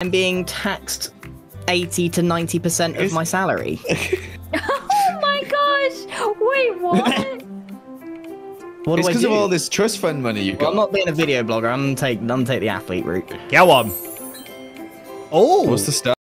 I'm being taxed 80 to 90% of my salary. Oh my gosh! Wait, what? What It's because of all this trust fund money you Well, I'm not being a video blogger. I'm gonna take I'm take the athlete route. Go on. Oh. What's the stuff?